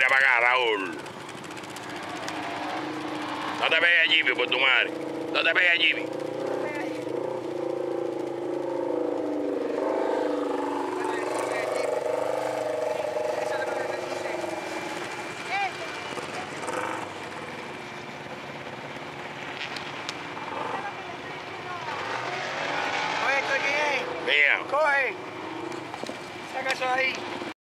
acá, Raúl. No te pegues a Jimmy por tu madre. No te pegues a Jimmy. Coge. Saca eso de ahí.